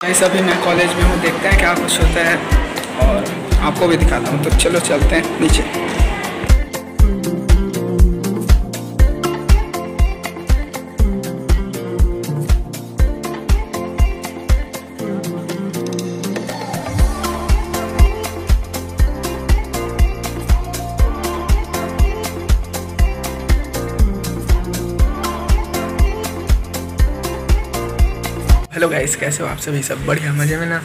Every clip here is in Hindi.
गाइस अभी मैं कॉलेज में हूँ, देखते हैं क्या कुछ होता है। और आपको भी दिखाता हूँ तो चलो चलते हैं नीचे। हेलो गाइस कैसे हो आप सभी? सब बढ़िया, मज़े में ना?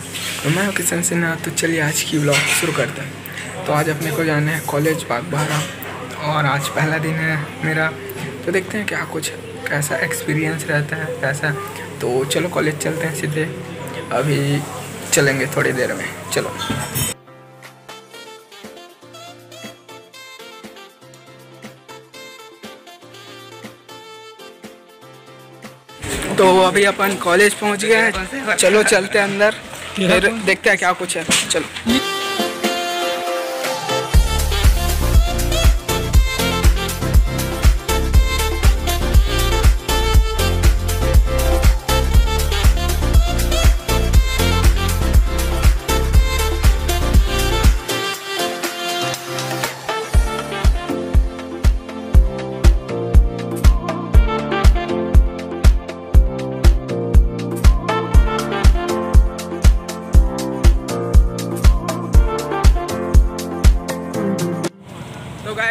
तो मैं किशन सिन्हा तो चलिए आज की ब्लॉग शुरू करते हैं। तो आज अपने को जाना है कॉलेज बाग बहारा और आज पहला दिन है मेरा। तो देखते हैं क्या कुछ, कैसा एक्सपीरियंस रहता है, कैसा? तो चलो कॉलेज चलते हैं सीधे। अभी चलेंगे थोड़ी देर में, चलो। तो अभी अपन कॉलेज पहुँच गए हैं। चलो चलते हैं अंदर। फिर देखते हैं क्या कुछ है। चलो।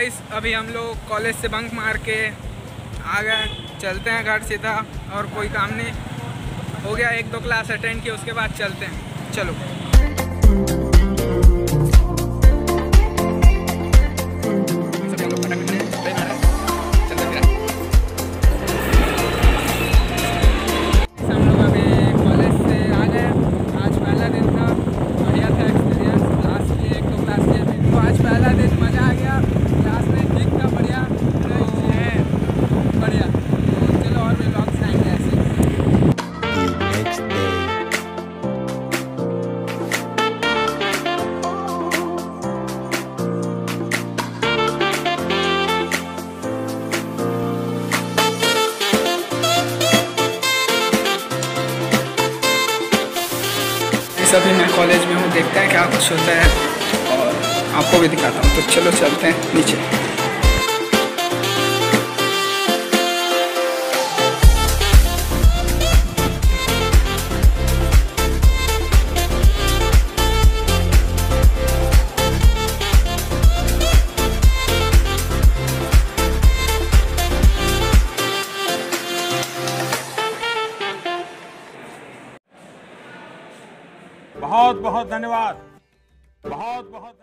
गाइस अभी हम लोग कॉलेज से बंक मार के आ गए चलते हैं घर सीधा, और कोई काम नहीं। हो गया एक दो क्लास अटेंड किए, उसके बाद चलते हैं। चलो। इस अभी मैं कॉलेज में हूँ, देखते हैं क्या कुछ होता है। और आपको भी दिखाता हूँ। तो चलो चलते हैं नीचे। बहुत बहुत धन्यवाद। बहुत बहुत